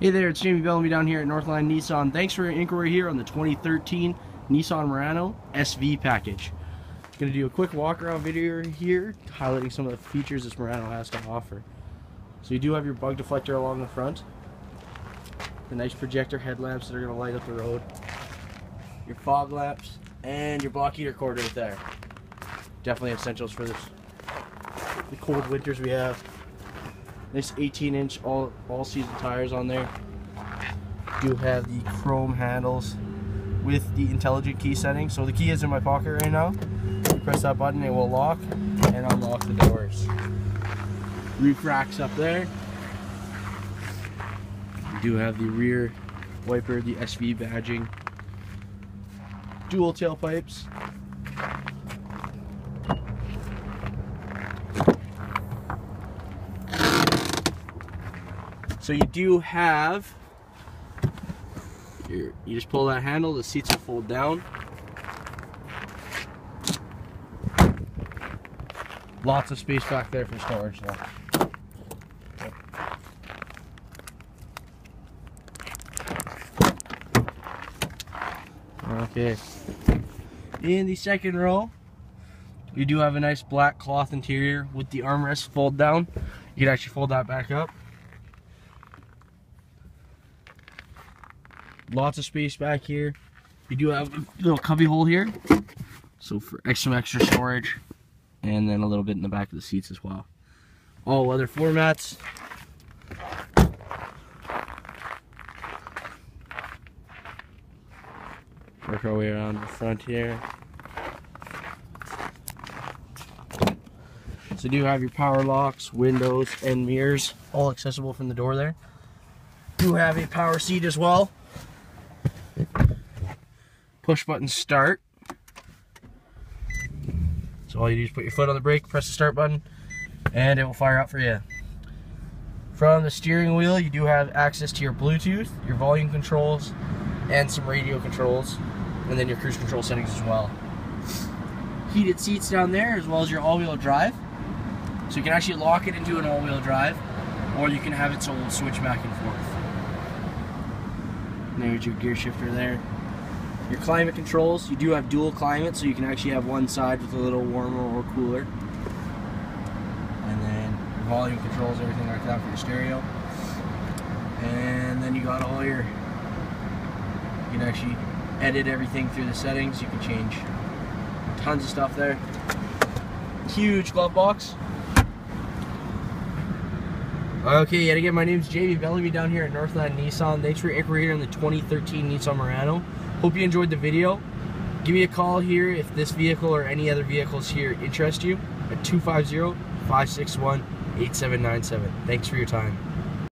Hey there, it's Jamie Bellamy down here at Northland Nissan. Thanks for your inquiry here on the 2013 Nissan Murano SV package. Going to do a quick walk around video here, highlighting some of the features this Murano has to offer. So you do have your bug deflector along the front, the nice projector headlamps that are going to light up the road, your fog lamps, and your block heater cord right there. Definitely essentials for this the cold winters we have. Nice 18 inch all, all season tires on there. Do have the chrome handles with the intelligent key setting. So the key is in my pocket right now. Press that button, it will lock and unlock the doors. Roof racks up there. Do have the rear wiper, the SV badging. Dual tailpipes. So you do have, you just pull that handle, the seats will fold down. Lots of space back there for storage though. Okay. In the second row, you do have a nice black cloth interior with the armrest fold down. You can actually fold that back up. Lots of space back here. You do have a little cubby hole here. So for extra extra storage. And then a little bit in the back of the seats as well. All leather floor mats. Work our way around the front here. So you do have your power locks, windows, and mirrors all accessible from the door there. Do have a power seat as well push button start. So all you do is put your foot on the brake, press the start button, and it will fire up for you. From the steering wheel, you do have access to your Bluetooth, your volume controls, and some radio controls, and then your cruise control settings as well. Heated seats down there, as well as your all-wheel drive. So you can actually lock it into an all-wheel drive, or you can have it so it will switch back and forth. And there's your gear shifter there. Your climate controls, you do have dual climate, so you can actually have one side with a little warmer or cooler. And then your volume controls, everything like that for your stereo. And then you got all your, you can actually edit everything through the settings. You can change tons of stuff there. Huge glove box. Okay, yet again, my name is Jamie Bellamy down here at Northland Nissan. Thanks for your inquiry on the 2013 Nissan Murano. Hope you enjoyed the video. Give me a call here if this vehicle or any other vehicles here interest you at 250-561-8797. Thanks for your time.